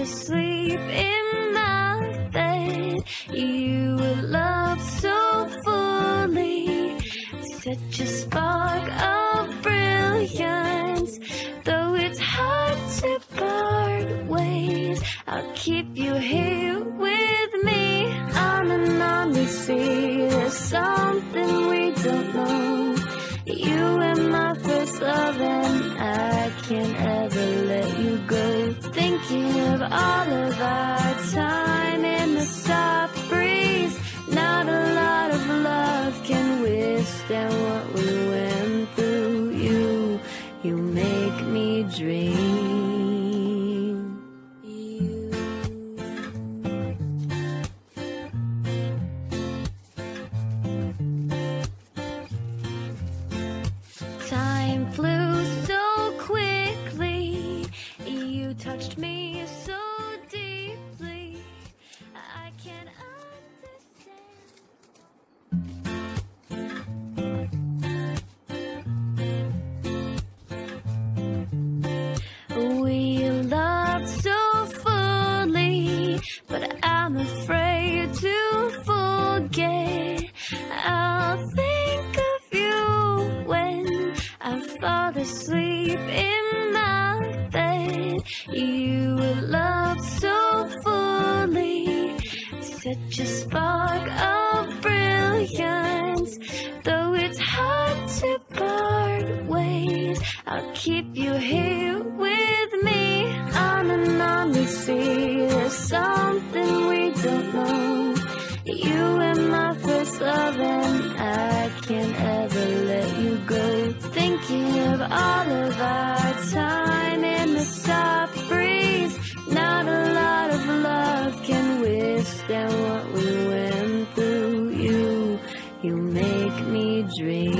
asleep in my bed. You were loved so fully, such a spark of brilliance. Though it's hard to part ways, I'll keep you here all of our time in the soft breeze. Not a lot of love can withstand what we went through. You, you make me dream. Time flew I'm afraid to forget. I'll think of you when I fall asleep in my bed. You were loved so fully, such a spark of brilliance. Though it's hard to part ways, I'll keep you here with me. On and on we see of all of our time in the soft breeze. Not a lot of love can withstand what we went through. You, you make me dream.